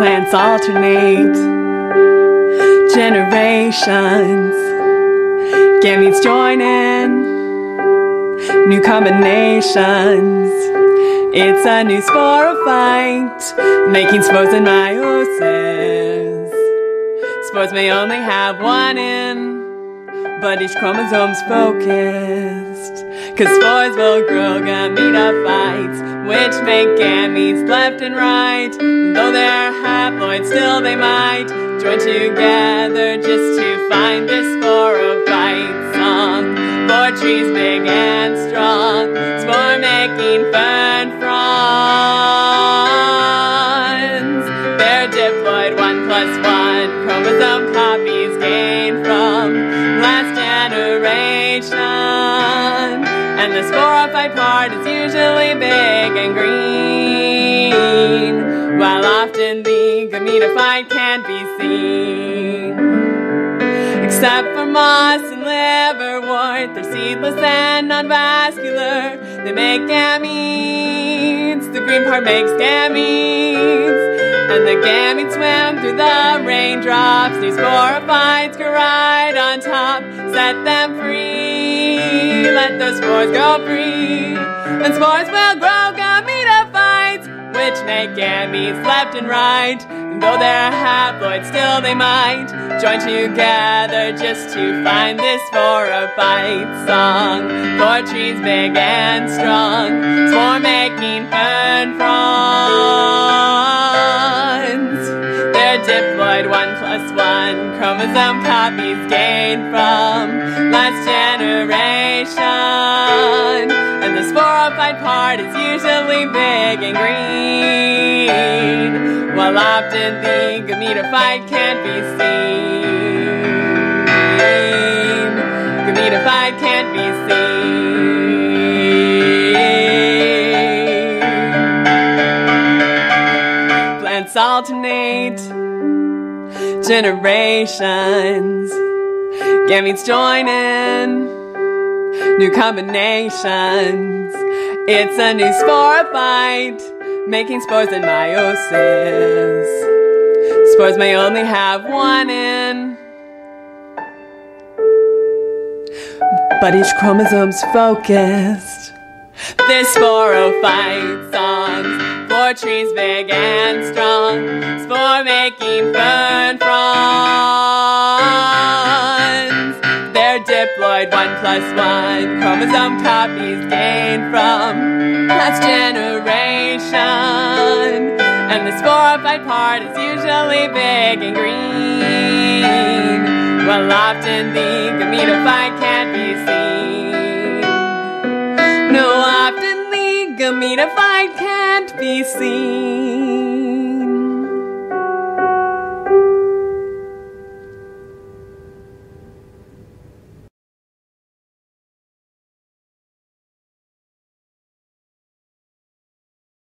Plants alternate generations. Gametes join in new combinations. It's a new sporophyte making spores in meiosis. Spores may only have 1n, but each chromosome's focused. Cause boys will grow gametophytes, which make gametes left and right. Though they're haploid, still they might join together just to find this sporophyte song. Um, for trees big and strong, spore making fern fronds. They're diploid, one plus one chromosome copies And the sporophyte part is usually big and green, while often the gametophyte can't be seen. Except for moss and liverwort, they're seedless and non-vascular. They make gametes, the green part makes gametes. And the gametes swim through the raindrops. These sporophytes go right on top, set them free. Let those spores go free, and spores will grow gametophytes, which make gametes left and right. And though they're haploid, still they might join together just to find this sporophyte song. For trees big and strong, spore making fern fronds. They're diploid, one plus one chromosome copies gained from last generation. And the sporophyte part is usually big and green, while often the gametophyte can't be seen. Gametophyte can't be seen. Plants alternate generations. Gametes join in new combinations. It's a new sporophyte, making spores in meiosis. Spores may only have 1n, but each chromosome's focused. This sporophyte songs for trees big and strong, spore making fern fronds. One plus one chromosome copies gained from last generation. And the sporophyte part is usually big and green, while often the gametophyte can't be seen. No, often the gametophyte can't be seen.